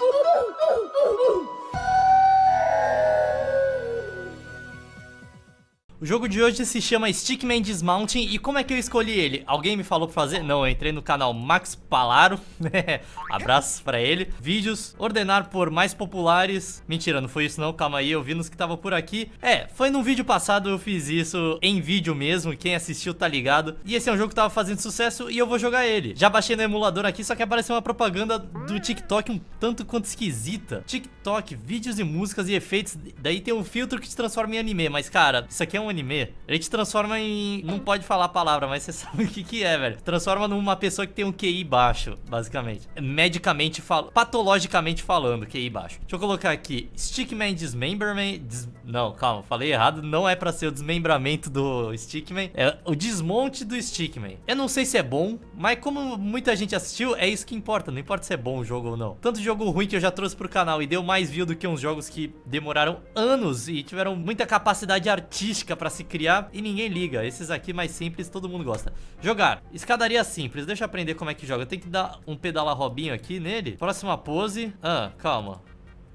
Uh, uh, uh, O jogo de hoje se chama Stickman Dismounting e como é que eu escolhi ele? Alguém me falou pra fazer? Não, eu entrei no canal Max Palaro, né? Abraços pra ele. Vídeos, ordenar por mais populares. Mentira, não foi isso não, calma aí, eu vi nos que tava por aqui. É, foi num vídeo passado eu fiz isso em vídeo mesmo, quem assistiu tá ligado. E esse é um jogo que tava fazendo sucesso e eu vou jogar ele. Já baixei no emulador aqui, só que apareceu uma propaganda do TikTok um tanto quanto esquisita. TikTok, vídeos e músicas e efeitos, daí tem um filtro que te transforma em anime, mas cara, isso aqui é um anime, ele te transforma em... Não pode falar a palavra, mas você sabe o que que é, velho. Transforma numa pessoa que tem um QI baixo, basicamente. Medicamente falando, patologicamente falando, QI baixo. Deixa eu colocar aqui, Stickman Dismemberment... Des... Não, calma, falei errado. Não é pra ser o desmembramento do Stickman, é o desmonte do Stickman. Eu não sei se é bom, mas como muita gente assistiu, é isso que importa. Não importa se é bom o jogo ou não. Tanto jogo ruim que eu já trouxe pro canal e deu mais view do que uns jogos que demoraram anos e tiveram muita capacidade artística pra se criar e ninguém liga. Esses aqui mais simples, todo mundo gosta. Jogar. Escadaria simples. Deixa eu aprender como é que joga. Tem que dar um pedala robinho aqui nele. Próxima pose. Ah, calma.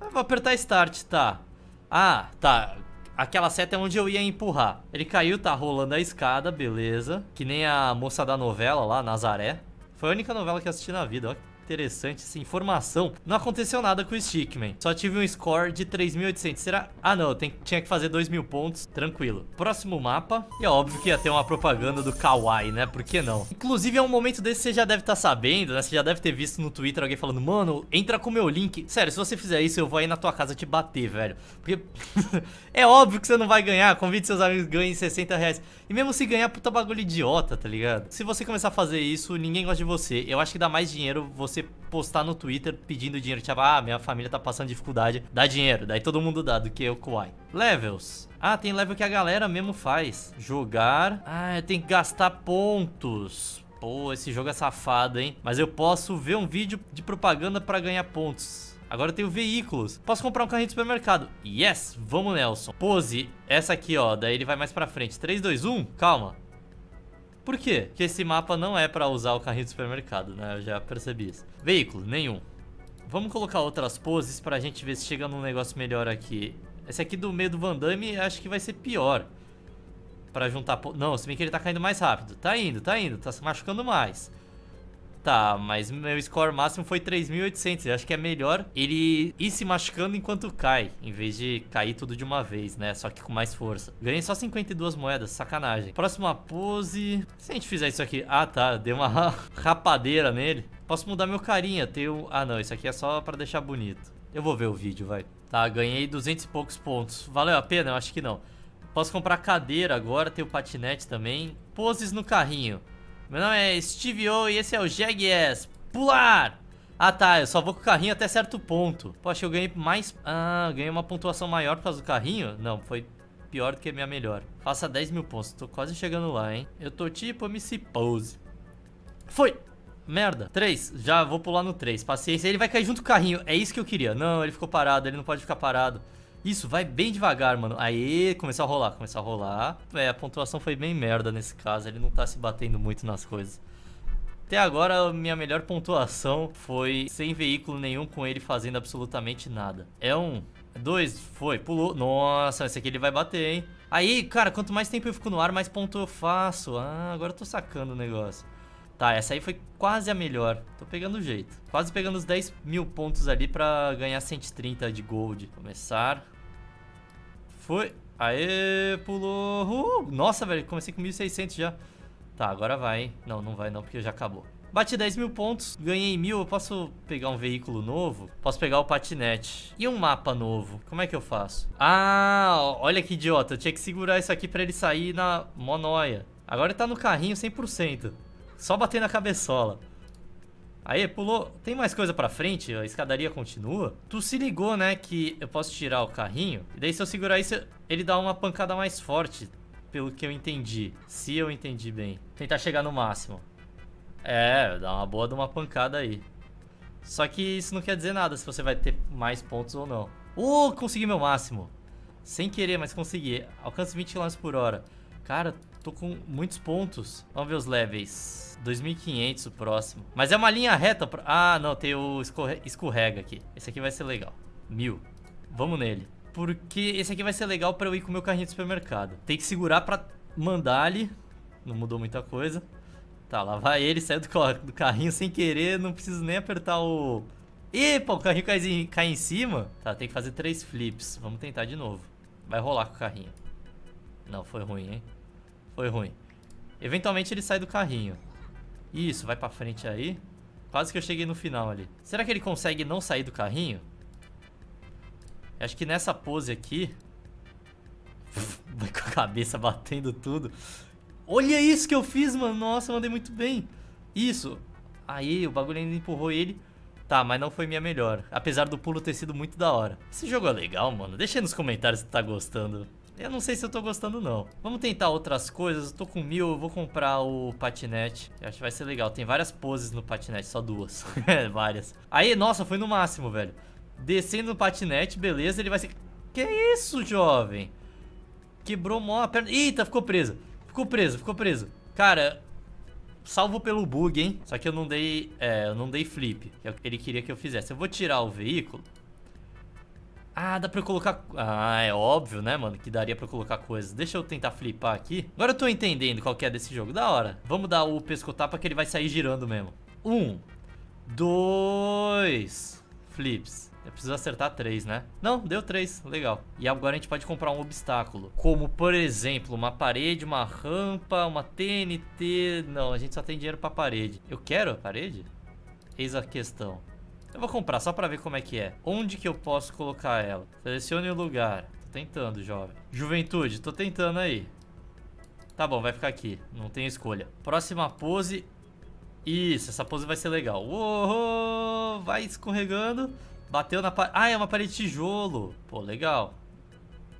Ah, vou apertar start, tá. Ah, tá. Aquela seta é onde eu ia empurrar. Ele caiu, tá rolando a escada, beleza. Que nem a moça da novela lá, Nazaré. Foi a única novela que eu assisti na vida, ó interessante essa informação. Não aconteceu nada com o Stickman. Só tive um score de 3.800. Será? Ah, não. Tem... Tinha que fazer 2.000 pontos. Tranquilo. Próximo mapa. E é óbvio que ia ter uma propaganda do Kawaii, né? Por que não? Inclusive, é um momento desse que você já deve estar tá sabendo, né? Você já deve ter visto no Twitter alguém falando Mano, entra com o meu link. Sério, se você fizer isso, eu vou aí na tua casa te bater, velho. Porque é óbvio que você não vai ganhar. Convide seus amigos ganhem 60 reais. E mesmo se ganhar, puta bagulho idiota, tá ligado? Se você começar a fazer isso, ninguém gosta de você. Eu acho que dá mais dinheiro você postar no Twitter pedindo dinheiro. Tipo, ah, minha família tá passando dificuldade. Dá dinheiro. Daí todo mundo dá, do que o Kuai. Levels. Ah, tem level que a galera mesmo faz. Jogar. Ah, tem que gastar pontos. Pô, esse jogo é safado, hein? Mas eu posso ver um vídeo de propaganda pra ganhar pontos. Agora eu tenho veículos. Posso comprar um carrinho de supermercado. Yes! Vamos, Nelson. Pose. Essa aqui, ó. Daí ele vai mais pra frente. 3, 2, 1. Calma. Por quê? Porque esse mapa não é pra usar o carrinho do supermercado, né? Eu já percebi isso. Veículo, nenhum. Vamos colocar outras poses pra gente ver se chega num negócio melhor aqui. Esse aqui do meio do Van Damme acho que vai ser pior. Pra juntar... Não, se bem que ele tá caindo mais rápido. Tá indo, tá indo. Tá se machucando mais. Tá, mas meu score máximo foi 3.800. Eu acho que é melhor ele ir se machucando enquanto cai, em vez de cair tudo de uma vez, né? Só que com mais força. Ganhei só 52 moedas, sacanagem. Próxima pose. Se a gente fizer isso aqui... Ah, tá. Deu uma rapadeira nele. Posso mudar meu carinha. Ter um... Ah, não. Isso aqui é só pra deixar bonito. Eu vou ver o vídeo, vai. Tá, ganhei 200 e poucos pontos. Valeu a pena? Eu acho que não. Posso comprar cadeira agora, tem o patinete também. Poses no carrinho. Meu nome é Steve O e esse é o Jaguars. Pular! Ah tá, eu só vou com o carrinho até certo ponto. Poxa, eu ganhei mais... Ah, ganhei uma pontuação maior por causa do carrinho? Não, foi pior do que a minha melhor. Faça 10 mil pontos, tô quase chegando lá, hein. Eu tô tipo MC Pose. Foi! Merda. 3. Já vou pular no 3. Paciência. Ele vai cair junto com o carrinho. É isso que eu queria. Não, ele ficou parado. Ele não pode ficar parado. Isso, vai bem devagar, mano. Aí, começou a rolar, começou a rolar. É, a pontuação foi bem merda nesse caso. Ele não tá se batendo muito nas coisas. Até agora, minha melhor pontuação foi sem veículo nenhum com ele fazendo absolutamente nada. É um... Dois, foi, pulou. Nossa, esse aqui ele vai bater, hein? Aí, cara, quanto mais tempo eu fico no ar, mais ponto eu faço. Ah, agora eu tô sacando o negócio. Tá, essa aí foi quase a melhor. Tô pegando o jeito. Quase pegando os 10 mil pontos ali pra ganhar 130 de gold. Começar. Foi. Aê, pulou. Uh, nossa, velho, comecei com 1.600 já. Tá, agora vai, hein? Não, não vai não, porque já acabou. Bati 10 mil pontos, ganhei mil. Eu posso pegar um veículo novo? Posso pegar o patinete. E um mapa novo? Como é que eu faço? Ah, olha que idiota. Eu tinha que segurar isso aqui pra ele sair na monóia. Agora ele tá no carrinho 100%. Só bater na cabeçola. Aí, pulou. Tem mais coisa pra frente? A escadaria continua? Tu se ligou, né, que eu posso tirar o carrinho? E daí se eu segurar isso, ele dá uma pancada mais forte. Pelo que eu entendi. Se eu entendi bem. Tentar chegar no máximo. É, dá uma boa de uma pancada aí. Só que isso não quer dizer nada se você vai ter mais pontos ou não. Uh, consegui meu máximo. Sem querer, mas consegui. Alcance 20 km por hora. Cara, tô com muitos pontos. Vamos ver os levels. 2.500 o próximo. Mas é uma linha reta. Pra... Ah, não, tem o escorre... escorrega aqui. Esse aqui vai ser legal. Mil. Vamos nele. Porque esse aqui vai ser legal pra eu ir com o meu carrinho de supermercado. Tem que segurar pra mandar ali. Não mudou muita coisa. Tá, lá vai ele, saiu do, carrinho sem querer. Não preciso nem apertar o... Epa, o carrinho cai em, cai em cima. Tá, tem que fazer três flips. Vamos tentar de novo. Vai rolar com o carrinho. Não, foi ruim, hein? Foi ruim. Eventualmente ele sai do carrinho. Isso, vai pra frente aí. Quase que eu cheguei no final ali. Será que ele consegue não sair do carrinho? Acho que nessa pose aqui... Vai com a cabeça batendo tudo. Olha isso que eu fiz, mano. Nossa, mandei muito bem. Isso. Aí, o bagulho ainda empurrou ele. Tá, mas não foi minha melhor. Apesar do pulo ter sido muito da hora. Esse jogo é legal, mano. Deixa aí nos comentários se tu tá gostando. Eu não sei se eu tô gostando, não. Vamos tentar outras coisas. Eu tô com mil, eu vou comprar o patinete. Eu acho que vai ser legal. Tem várias poses no patinete, só duas. várias. Aí, nossa, foi no máximo, velho. Descendo no patinete, beleza, ele vai ser... Que isso, jovem? Quebrou mó a perna... Eita, ficou preso. Ficou preso, ficou preso. Cara, salvo pelo bug, hein? Só que eu não dei, é, eu não dei flip. Que ele queria que eu fizesse. Eu vou tirar o veículo. Ah, dá pra eu colocar... Ah, é óbvio, né, mano, que daria pra colocar coisas. Deixa eu tentar flipar aqui. Agora eu tô entendendo qual que é desse jogo. Da hora. Vamos dar o pescotapa que ele vai sair girando mesmo. Um. Dois. Flips. Eu preciso acertar três, né? Não, deu três. Legal. E agora a gente pode comprar um obstáculo. Como, por exemplo, uma parede, uma rampa, uma TNT... Não, a gente só tem dinheiro pra parede. Eu quero a parede? Eis a questão. Eu vou comprar só pra ver como é que é. Onde que eu posso colocar ela? Selecione o lugar. Tô tentando, jovem. Juventude, tô tentando aí. Tá bom, vai ficar aqui. Não tem escolha. Próxima pose. Isso, essa pose vai ser legal. Uou, vai escorregando. Bateu na parede. Ah, é uma parede de tijolo. Pô, legal.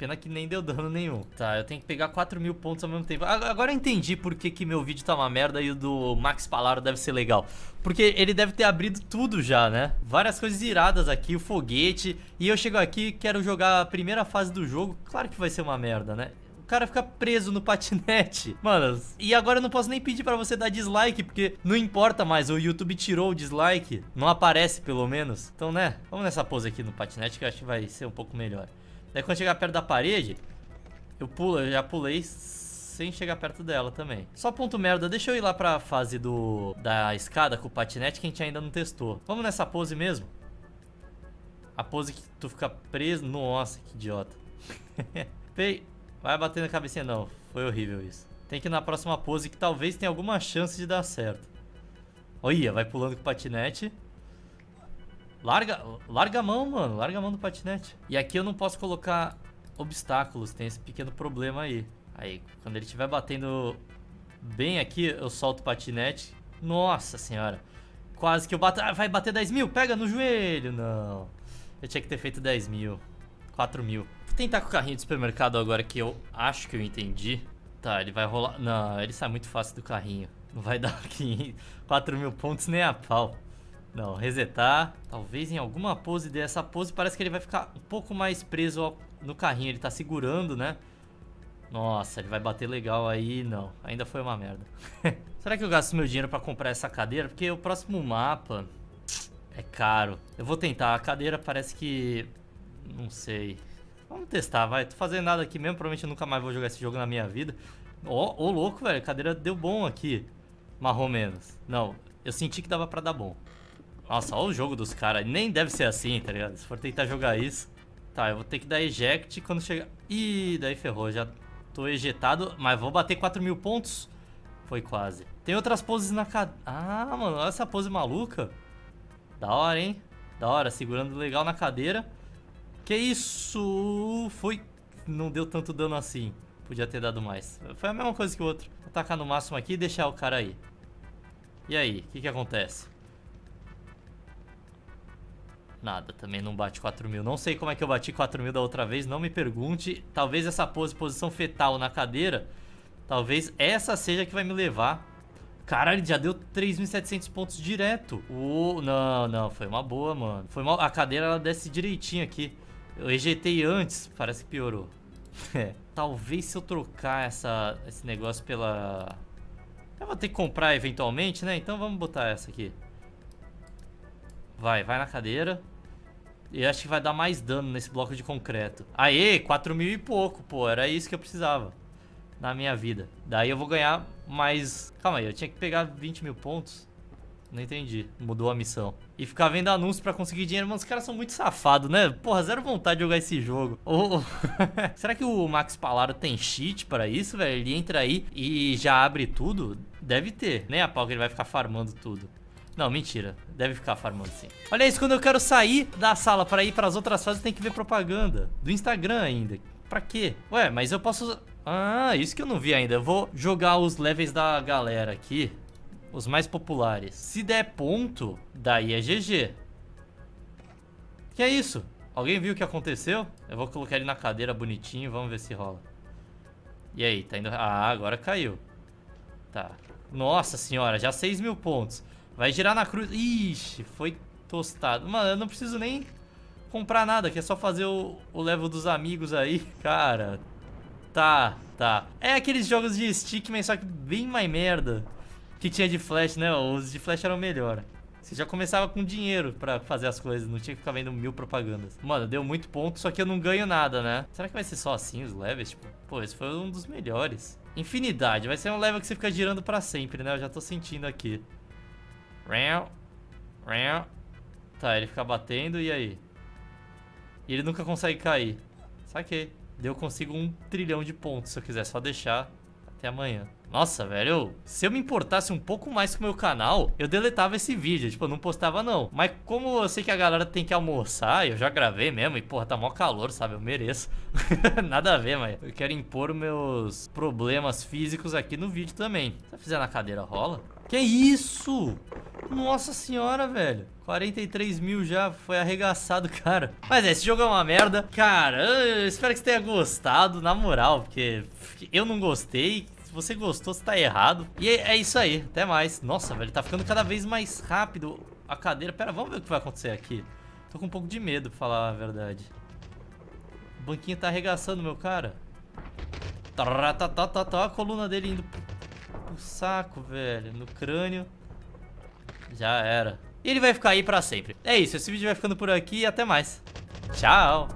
Pena que nem deu dano nenhum. Tá, eu tenho que pegar 4 mil pontos ao mesmo tempo. Agora eu entendi por que, que meu vídeo tá uma merda e o do Max Palaro deve ser legal. Porque ele deve ter abrido tudo já, né? Várias coisas iradas aqui, o foguete. E eu chego aqui quero jogar a primeira fase do jogo. Claro que vai ser uma merda, né? O cara fica preso no patinete. Mano, e agora eu não posso nem pedir pra você dar dislike, porque não importa mais, o YouTube tirou o dislike. Não aparece, pelo menos. Então, né, vamos nessa pose aqui no patinete que eu acho que vai ser um pouco melhor. Daí quando chegar perto da parede, eu pulo, eu já pulei sem chegar perto dela também. Só ponto merda, deixa eu ir lá pra fase do da escada com o patinete que a gente ainda não testou. Vamos nessa pose mesmo? A pose que tu fica preso. Nossa, que idiota. Pei. Vai bater na cabecinha. Não, foi horrível isso. Tem que ir na próxima pose que talvez tenha alguma chance de dar certo. Olha, vai pulando com o patinete. Larga, larga a mão, mano. Larga a mão do patinete. E aqui eu não posso colocar obstáculos. Tem esse pequeno problema aí. Aí, quando ele estiver batendo bem aqui, eu solto o patinete. Nossa senhora. Quase que eu bato... Ah, vai bater 10 mil? Pega no joelho. Não. Eu tinha que ter feito 10 mil. 4 mil. Vou tentar com o carrinho de supermercado agora que eu acho que eu entendi. Tá, ele vai rolar... Não, ele sai muito fácil do carrinho. Não vai dar 4 mil pontos nem a pau. Não, resetar. Talvez em alguma pose dessa pose parece que ele vai ficar um pouco mais preso no carrinho. Ele tá segurando, né? Nossa, ele vai bater legal aí. Não, ainda foi uma merda. Será que eu gasto meu dinheiro pra comprar essa cadeira? Porque o próximo mapa é caro. Eu vou tentar. A cadeira parece que... Não sei. Vamos testar, vai. Tô fazendo nada aqui mesmo. Provavelmente eu nunca mais vou jogar esse jogo na minha vida. Ó, oh, oh, louco, velho. A cadeira deu bom aqui. Marrom menos. Não, eu senti que dava pra dar bom. Nossa, olha o jogo dos caras. Nem deve ser assim, tá ligado? Se for tentar jogar isso. Tá, eu vou ter que dar eject quando chegar... Ih, daí ferrou. Já tô ejetado, mas vou bater 4 mil pontos. Foi quase. Tem outras poses na cadeira. Ah, mano, olha essa pose maluca. Da hora, hein? Da hora, segurando legal na cadeira. Que isso? Foi... Não deu tanto dano assim. Podia ter dado mais. Foi a mesma coisa que o outro. Vou tacar no máximo aqui e deixar o cara aí. E aí, o que que acontece? Nada, também não bate 4 mil. Não sei como é que eu bati 4 mil da outra vez, não me pergunte. Talvez essa pose, posição fetal na cadeira, talvez essa seja que vai me levar. Caralho, já deu 3.700 pontos direto. Oh, não, não, foi uma boa, mano. Foi mal. A cadeira ela desce direitinho aqui. Eu ejetei antes, parece que piorou. É, talvez se eu trocar essa, esse negócio pela... Eu vou ter que comprar eventualmente, né? Então vamos botar essa aqui. Vai, vai na cadeira. E acho que vai dar mais dano nesse bloco de concreto. Aê, 4 mil e pouco, pô. Era isso que eu precisava na minha vida. Daí eu vou ganhar mais... Calma aí, eu tinha que pegar 20 mil pontos. Não entendi. Mudou a missão. E ficar vendo anúncios pra conseguir dinheiro. Mano, os caras são muito safados, né? Porra, zero vontade de jogar esse jogo. Oh, Será que o Max Palaro tem cheat para isso, velho? Ele entra aí e já abre tudo? Deve ter. Nem a pau que ele vai ficar farmando tudo. Não, mentira. Deve ficar farmando sim. Olha isso, quando eu quero sair da sala para ir para as outras fases, tem que ver propaganda. Do Instagram ainda. Pra quê? Ué, mas eu posso... Ah, isso que eu não vi ainda. Eu vou jogar os levels da galera aqui. Os mais populares. Se der ponto, daí é GG. Que é isso? Alguém viu o que aconteceu? Eu vou colocar ele na cadeira bonitinho, vamos ver se rola. E aí, tá indo... Ah, agora caiu. Tá. Nossa senhora, já 6 mil pontos. Vai girar na cruz. Ixi, foi tostado. Mano, eu não preciso nem comprar nada, que é só fazer o, o level dos amigos aí. Cara, tá, tá. É aqueles jogos de Stickman, só que bem mais merda que tinha de flash, né? Os de flash eram melhor. Você já começava com dinheiro pra fazer as coisas, não tinha que ficar vendo mil propagandas. Mano, deu muito ponto, só que eu não ganho nada, né? Será que vai ser só assim os levels? Tipo, pô, esse foi um dos melhores. Infinidade, vai ser um level que você fica girando pra sempre, né? Eu já tô sentindo aqui. Tá, ele fica batendo, e aí? E ele nunca consegue cair. Saquei. Eu consigo um trilhão de pontos se eu quiser só deixar até amanhã. Nossa, velho, se eu me importasse um pouco mais com o meu canal, eu deletava esse vídeo, tipo, eu não postava não. Mas como eu sei que a galera tem que almoçar, eu já gravei mesmo e, porra, tá mó calor, sabe? Eu mereço. Nada a ver, mas eu quero impor meus problemas físicos aqui no vídeo também. Se eu fizer na cadeira, rola? Que isso? Nossa senhora, velho. 43 mil já, foi arregaçado, cara. Mas é, esse jogo é uma merda. Cara, eu espero que você tenha gostado, na moral, porque eu não gostei. Se você gostou, você tá errado. E é, é isso aí, até mais. Nossa, velho, tá ficando cada vez mais rápido a cadeira. Pera, vamos ver o que vai acontecer aqui. Tô com um pouco de medo, pra falar a verdade. O banquinho tá arregaçando, meu cara. Tá, tá, tá, tá, tá a coluna dele indo pro saco, velho. No crânio. Já era. E ele vai ficar aí pra sempre. É isso, esse vídeo vai ficando por aqui e até mais. Tchau!